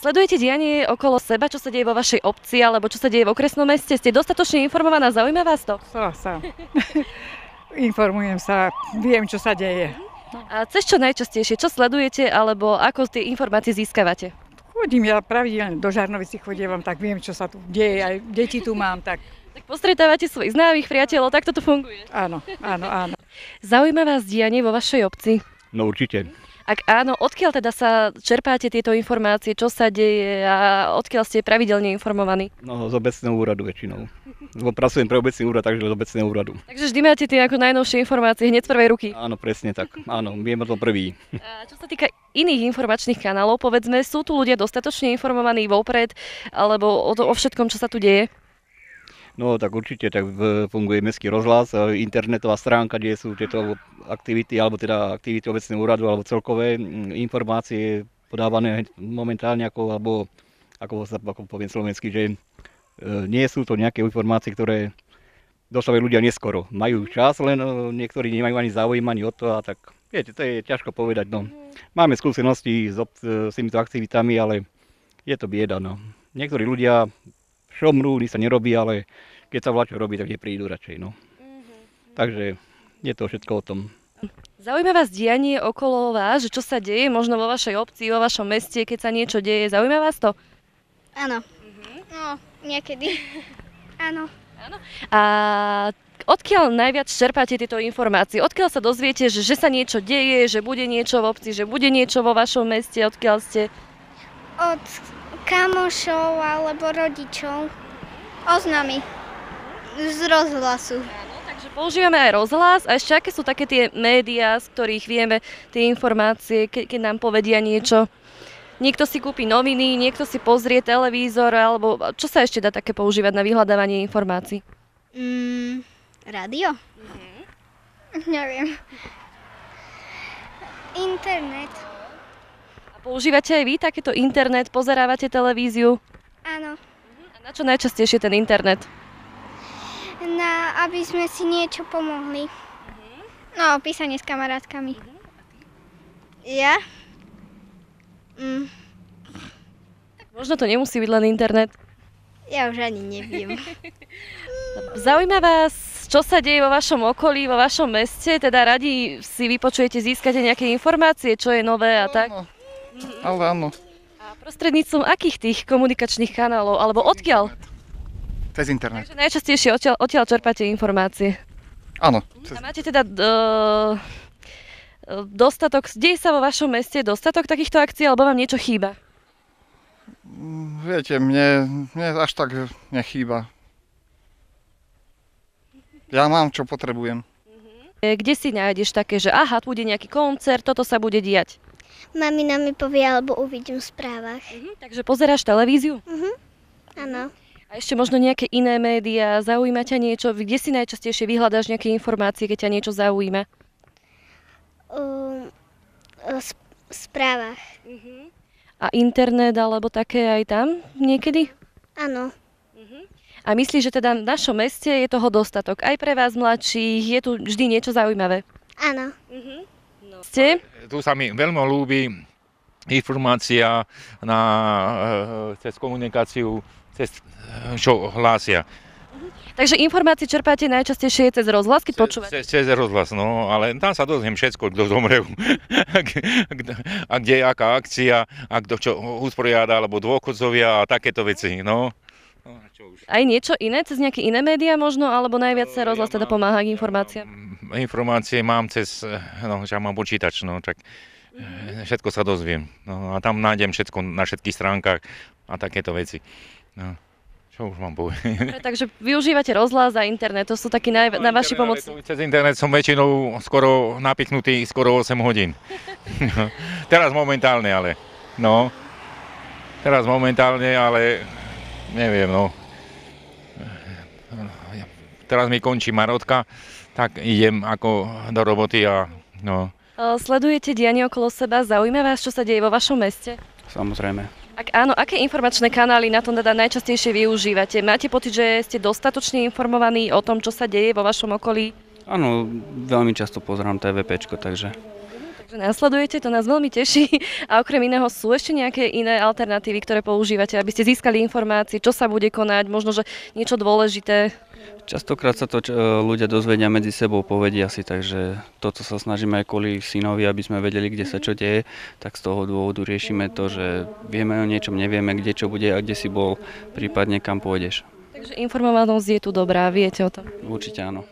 Sledujete dianie okolo seba, čo sa deje vo vašej obci alebo čo sa deje v okresnom meste? Ste dostatočne informovaná, zaujíma vás to? Sa, sa. Informujem sa, viem, čo sa deje. A cez čo najčastejšie? Čo sledujete alebo ako tie informácie získavate? Chodím ja pravidelne do Žarnovici, chodievam, tak viem, čo sa tu deje, aj deti tu mám, tak Tak postretávate svojich známych, priateľov, tak toto funguje. áno, áno, áno. Zaujíma vás dianie vo vašej obci? No určite. Ak áno, odkiaľ teda sa čerpáte tieto informácie, čo sa deje a odkiaľ ste pravidelne informovaní? No z obecného úradu väčšinou. Lebo pracujem pre obecný úrad, takže z obecného úradu. Takže vždy máte tie ako najnovšie informácie hneď z prvej ruky. Áno, presne tak. Áno, viem o tom prvý. A čo sa týka iných informačných kanálov, povedzme, sú tu ľudia dostatočne informovaní vopred alebo o, to, o všetkom, čo sa tu deje? No tak určite, tak v- funguje mestský rozhlas, e, internetová stránka, kde sú tieto aktivity, alebo teda aktivity obecného úradu, alebo celkové informácie podávané momentálne ako, alebo ako, ako poviem slovensky, že e, nie sú to nejaké informácie, ktoré dostávajú ľudia neskoro. Majú čas, len e, niektorí nemajú ani záujem ani o to a tak, viete, to je ťažko povedať, no. Máme skúsenosti s, s týmito aktivitami, ale je to bieda, no. Niektorí ľudia šomrú, nič sa nerobí, ale keď sa vlačo robí, tak neprídu radšej, no. Takže je to všetko o tom. Zaujíma vás dianie okolo vás, že čo sa deje možno vo vašej obci, vo vašom meste, keď sa niečo deje? Zaujíma vás to? Áno. No, niekedy. Áno. A odkiaľ najviac čerpáte tieto informácie? Odkiaľ sa dozviete, že, že sa niečo deje, že bude niečo v obci, že bude niečo vo vašom meste? Odkiaľ ste? Od kamošov alebo rodičov. Oznámy. Z rozhlasu. Takže používame aj rozhlas a ešte aké sú také tie médiá, z ktorých vieme tie informácie, ke, keď nám povedia niečo. Niekto si kúpi noviny, niekto si pozrie televízor, alebo čo sa ešte dá také používať na vyhľadávanie informácií? Mm, rádio? Neviem. Internet. Používate aj vy takéto internet, pozerávate televíziu? Áno. A na čo najčastejšie ten internet? Na, aby sme si niečo pomohli. No, písanie s kamarátkami. Ja? Mm, Možno to nemusí byť len internet. ja už ani neviem. Zaujíma vás, čo sa deje vo vašom okolí, vo vašom meste? Teda radi si vypočujete, získate nejaké informácie, čo je nové a tak? Áno. Ale áno. A prostredníctvom akých tých komunikačných kanálov, alebo odkiaľ? Cez internet. Takže najčastejšie odtiaľ, odtiaľ čerpáte informácie. Áno. Cez... A máte teda uh, dostatok, deje sa vo vašom meste dostatok takýchto akcií, alebo vám niečo chýba? Viete, mne, mne až tak nechýba. Ja mám, čo potrebujem. E, Kde si nájdeš také, že aha, tu bude nejaký koncert, toto sa bude diať? Mamina mi povie, alebo uvidím v správach. Mhm, takže pozeráš televíziu? Áno. A ešte možno nejaké iné médiá, zaujíma ťa niečo? Kde si najčastejšie vyhľadáš nejaké informácie, keď ťa niečo zaujíma? Um, o sp- správach. A internet alebo také aj tam niekedy? Áno. A myslíš, že teda v našom meste je toho dostatok? Aj pre vás mladších je tu vždy niečo zaujímavé? Áno. Ste? Tu sa mi veľmi ľúbi informácia na, eh, cez komunikáciu, cez eh, čo hlásia. Takže informácie čerpáte najčastejšie cez rozhlas, keď počúvate? Cez, cez rozhlas, no, ale tam sa dozviem všetko, kto zomrel, a kde je aká akcia, a kto čo usporiada, alebo dôchodcovia a takéto veci, no. No. Aj niečo iné, cez nejaké iné médiá možno, alebo najviac sa rozhlas teda pomáha k informáciám? Mm, Informácie mám cez, eh, no, že ja mám počítač, no, tak eh, všetko sa dozviem. No, a tam nájdem všetko na všetkých stránkach a takéto veci. No, čo už mám povedať? Takže využívate rozhlas a internet, to sú takí naj, na vaši pomoc. Cez internet som väčšinou skoro napichnutý skoro 8 hodín. Teraz momentálne ale. No. Teraz momentálne, ale neviem, no. Teraz mi končí marotka, tak idem ako do roboty a no. Sledujete dianie okolo seba, zaujíma vás, čo sa deje vo vašom meste? Samozrejme. Ak áno, aké informačné kanály na to teda najčastejšie využívate? Máte pocit, že ste dostatočne informovaní o tom, čo sa deje vo vašom okolí? Áno, veľmi často pozerám TVPčko, takže že nasledujete, to nás veľmi teší. A okrem iného sú ešte nejaké iné alternatívy, ktoré používate, aby ste získali informácie, čo sa bude konať, možno, že niečo dôležité. Častokrát sa to čo, ľudia dozvedia medzi sebou, povedia si, takže to, co sa snažíme aj kvôli synovi, aby sme vedeli, kde sa čo deje, tak z toho dôvodu riešime to, že vieme o niečom, nevieme, kde čo bude a kde si bol, prípadne kam pôjdeš. Takže informovanosť je tu dobrá, viete o tom. Určite áno.